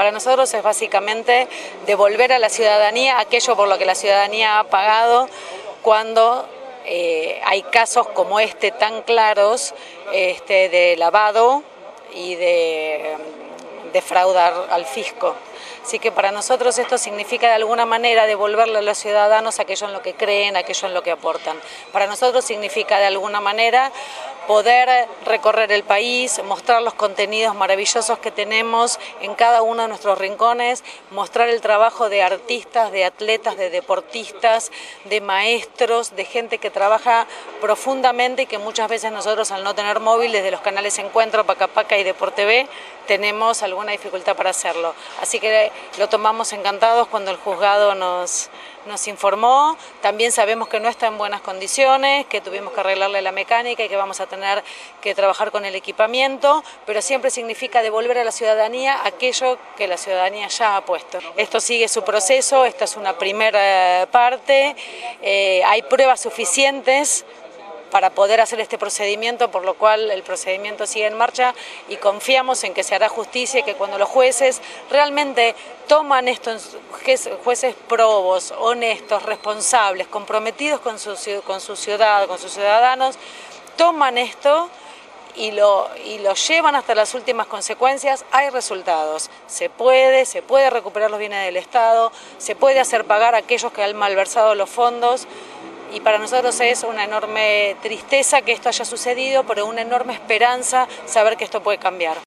Para nosotros es básicamente devolver a la ciudadanía aquello por lo que la ciudadanía ha pagado cuando eh, hay casos como este tan claros este, de lavado y de defraudar al fisco. Así que para nosotros esto significa de alguna manera devolverle a los ciudadanos aquello en lo que creen, aquello en lo que aportan. Para nosotros significa de alguna manera poder recorrer el país, mostrar los contenidos maravillosos que tenemos en cada uno de nuestros rincones, mostrar el trabajo de artistas, de atletas, de deportistas, de maestros, de gente que trabaja profundamente y que muchas veces nosotros al no tener móvil desde los canales Encuentro, Pacapaca y Deporte B tenemos alguna dificultad para hacerlo. Así que lo tomamos encantados cuando el juzgado nos, nos informó. También sabemos que no está en buenas condiciones, que tuvimos que arreglarle la mecánica y que vamos a tener que trabajar con el equipamiento, pero siempre significa devolver a la ciudadanía aquello que la ciudadanía ya ha puesto. Esto sigue su proceso, esta es una primera parte, eh, hay pruebas suficientes para poder hacer este procedimiento, por lo cual el procedimiento sigue en marcha y confiamos en que se hará justicia y que cuando los jueces realmente toman esto, jueces probos, honestos, responsables, comprometidos con su, con su ciudad, con sus ciudadanos, toman esto y lo, y lo llevan hasta las últimas consecuencias, hay resultados. Se puede, se puede recuperar los bienes del Estado, se puede hacer pagar a aquellos que han malversado los fondos y para nosotros es una enorme tristeza que esto haya sucedido, pero una enorme esperanza saber que esto puede cambiar.